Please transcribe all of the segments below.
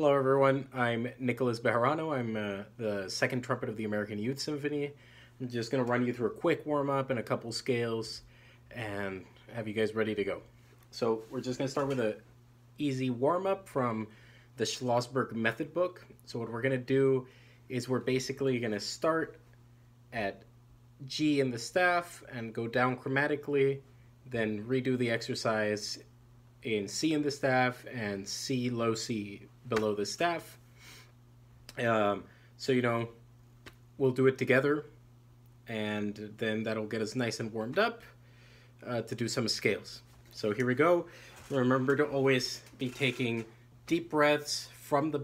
Hello, everyone. I'm Nicholas Bejarano. I'm uh, the second trumpet of the American Youth Symphony. I'm just going to run you through a quick warm up and a couple scales and have you guys ready to go. So, we're just going to start with a easy warm up from the Schlossberg method book. So, what we're going to do is we're basically going to start at G in the staff and go down chromatically, then redo the exercise in C in the staff and C low C below the staff. Um, so, you know, we'll do it together and then that'll get us nice and warmed up uh, to do some scales. So here we go. Remember to always be taking deep breaths from the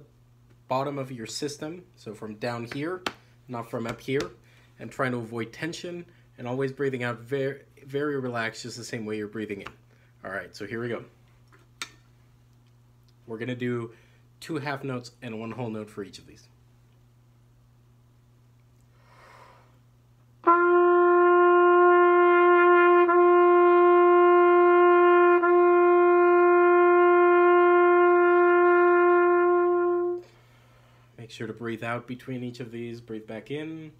bottom of your system, so from down here, not from up here, and trying to avoid tension and always breathing out very, very relaxed, just the same way you're breathing in. All right, so here we go. We're gonna do two half notes and one whole note for each of these. Make sure to breathe out between each of these. Breathe back in.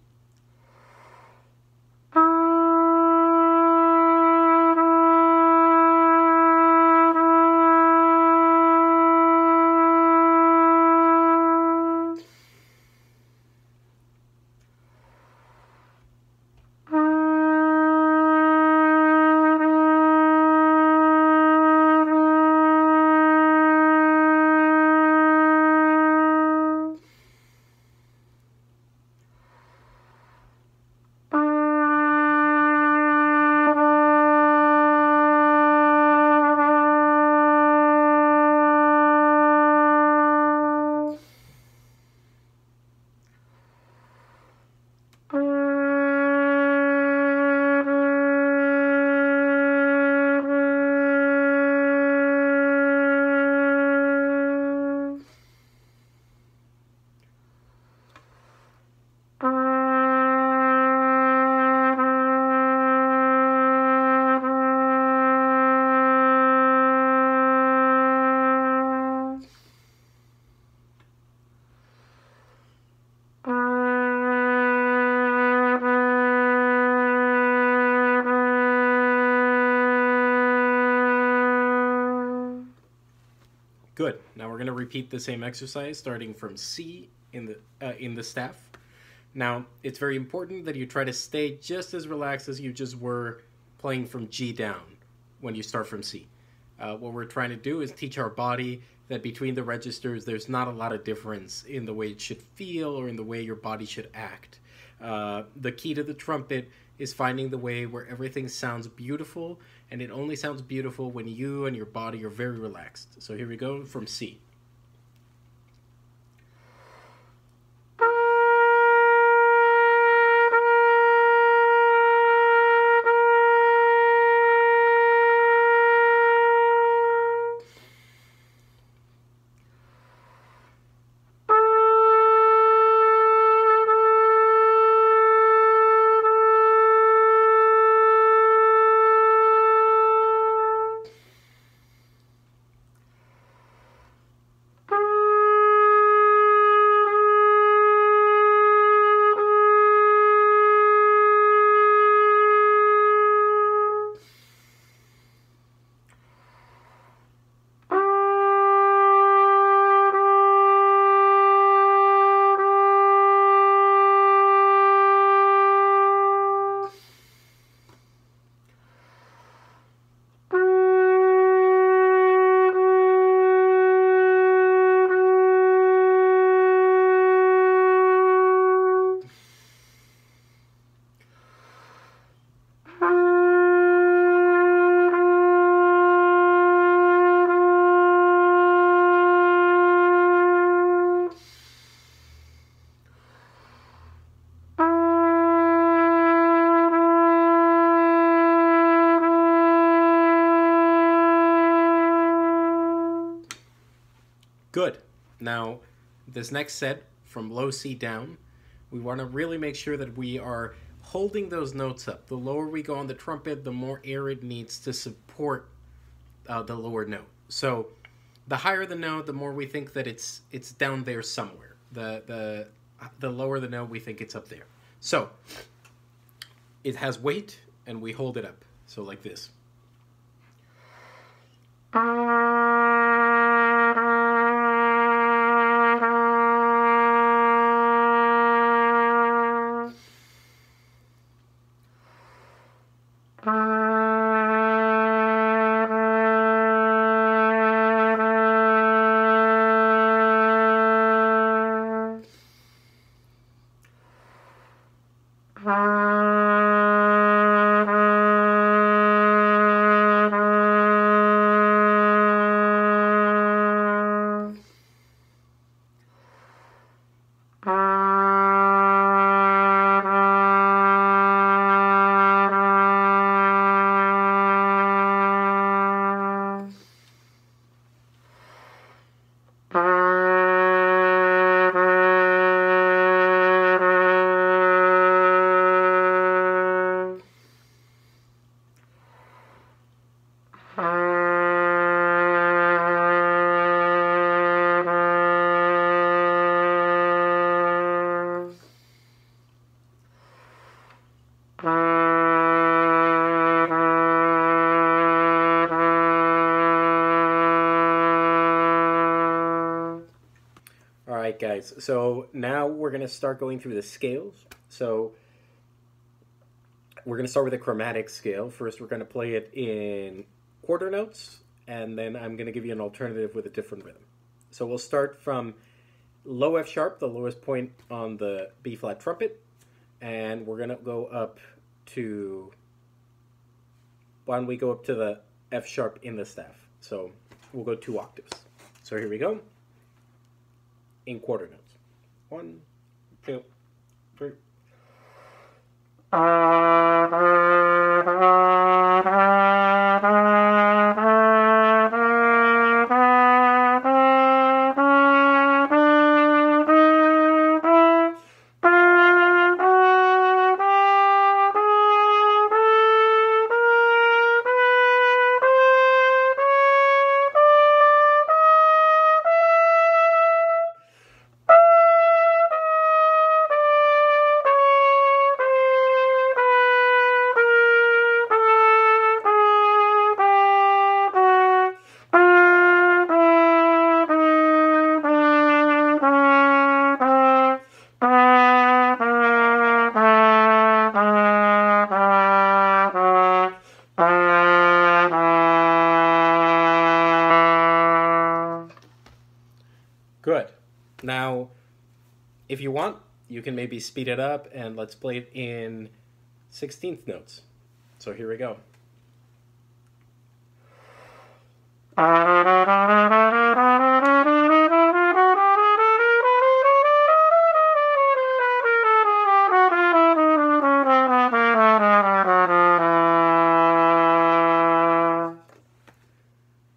We're going to repeat the same exercise starting from C in the uh, in the staff. Now, it's very important that you try to stay just as relaxed as you just were playing from G down when you start from C. Uh, what we're trying to do is teach our body that between the registers, there's not a lot of difference in the way it should feel or in the way your body should act. Uh, the key to the trumpet is finding the way where everything sounds beautiful, and it only sounds beautiful when you and your body are very relaxed. So here we go from C. Good. Now, this next set from low C down, we want to really make sure that we are holding those notes up. The lower we go on the trumpet, the more air it needs to support uh, the lower note. So the higher the note, the more we think that it's it's down there somewhere. The the the lower the note, we think it's up there. So it has weight, and we hold it up. So like this. Right, guys. So now we're going to start going through the scales. So we're going to start with a chromatic scale. First, we're going to play it in quarter notes, and then I'm going to give you an alternative with a different rhythm. So we'll start from low F sharp, the lowest point on the B flat trumpet, and we're going to go up to. Why don't we go up to the F sharp in the staff? So we'll go two octaves. So here we go in quarter notes. One, two, three. Now, if you want, you can maybe speed it up and let's play it in 16th notes. So here we go.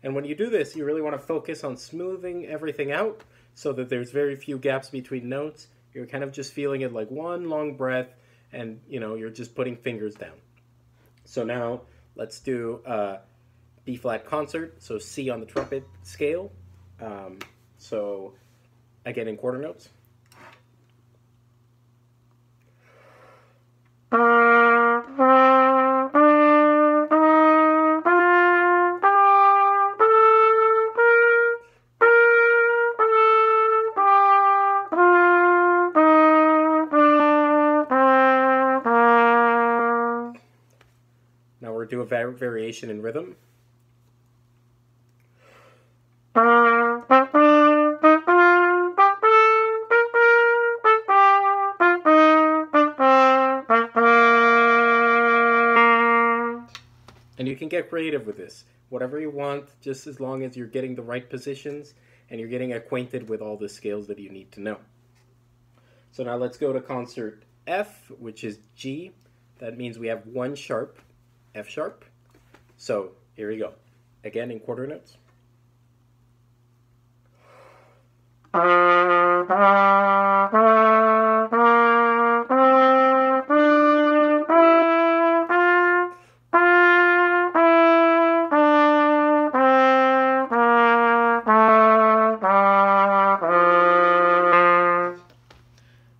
And when you do this, you really want to focus on smoothing everything out so that there's very few gaps between notes. You're kind of just feeling it like one long breath and you know, you're just putting fingers down. So now let's do uh, B flat concert, so C on the trumpet scale. Um, so again in quarter notes. Var- variation in rhythm. And you can get creative with this. Whatever you want, just as long as you're getting the right positions and you're getting acquainted with all the scales that you need to know. So now let's go to concert F, which is G. That means we have one sharp, F sharp. So here we go. Again in quarter notes.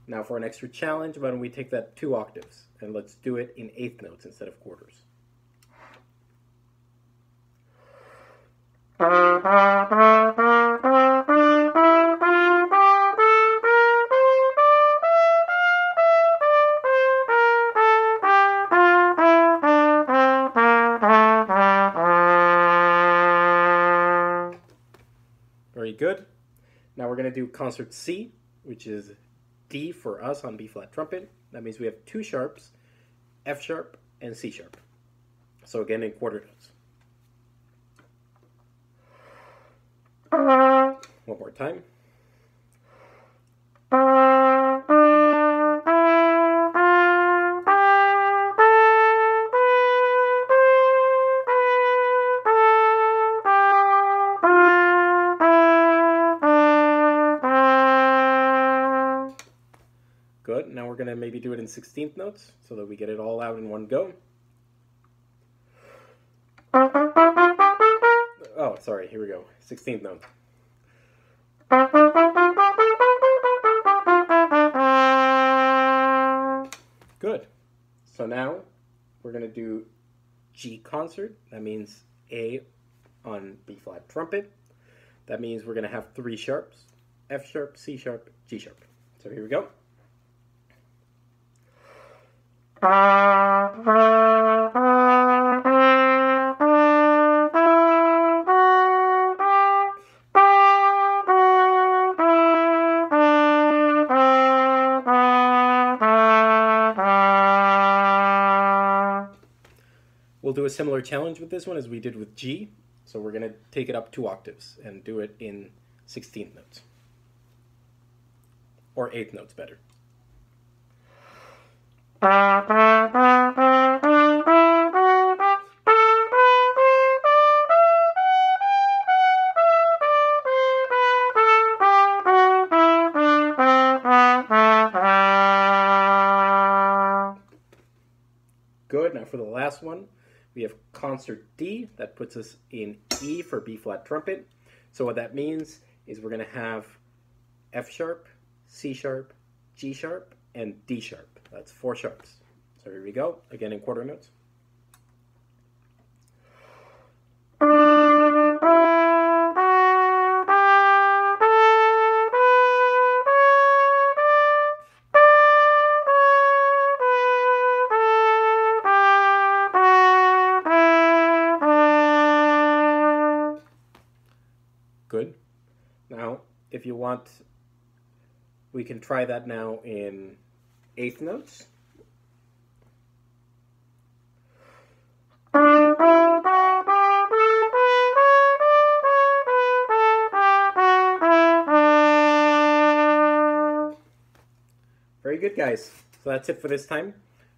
Now for an extra challenge, why don't we take that two octaves and let's do it in eighth notes instead of quarter. Good. Now we're going to do concert C, which is D for us on B flat trumpet. That means we have two sharps, F sharp and C sharp. So again in quarter notes. One more time. Now we're going to maybe do it in 16th notes so that we get it all out in one go. Oh, sorry. Here we go. 16th note. Good. So now we're going to do G concert. That means A on B flat trumpet. That means we're going to have three sharps F sharp, C sharp, G sharp. So here we go. We'll do a similar challenge with this one as we did with G. So we're going to take it up two octaves and do it in 16th notes. Or 8th notes better. Good. Now for the last one, we have concert D. That puts us in E for B flat trumpet. So what that means is we're going to have F sharp, C sharp, G sharp, and D sharp. That's four sharps. So here we go, again in quarter notes. Good. Now, if you want, we can try that now in eighth notes. Very good, guys. So that's it for this time.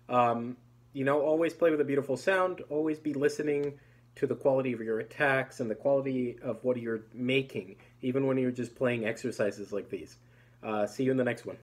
Um, you know, always play with a beautiful sound. Always be listening to the quality of your attacks and the quality of what you're making, even when you're just playing exercises like these. Uh, see you in the next one.